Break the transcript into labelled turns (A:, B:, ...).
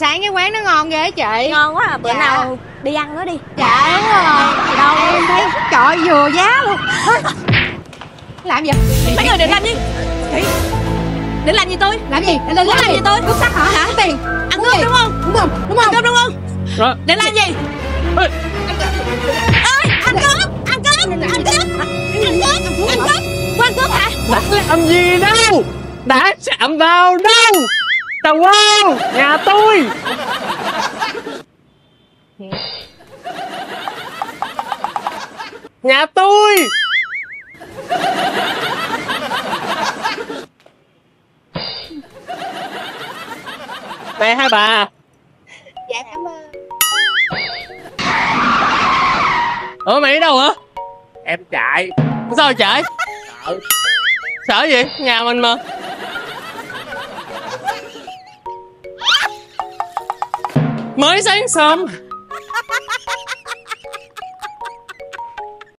A: sáng cái quán nó ngon ghê á chị.
B: Ngon quá à bữa
A: Dạ.
B: nào đi ăn nữa đi.
A: Dạ đúng rồi. Đâu? Em thấy trời vừa giá luôn. Làm gì?
B: Mấy người định làm gì? Định làm gì tôi?
A: Làm gì? Lên
B: Muốn làm gì tôi?
A: cướp sắc hả? Hả? Tiền.
B: Ăn
A: gì?
B: đúng không?
A: Đúng không đúng
B: ăn
A: không
B: cơm đúng không?
C: Rồi.
B: định làm gì? Ơi ăn cướp ăn cướp ăn cướp ăn cướp. Ăn cướp quan cướp. Hả?
C: Đã làm gì đâu? Đã chạm vào đâu tao wow nhà tôi. Nhà tôi. Này hai bà?
A: Dạ cảm ơn.
C: Ở mày ở đâu hả? Em chạy. Sao chạy? Sợ. Sợ gì? Nhà mình mà mới sáng sớm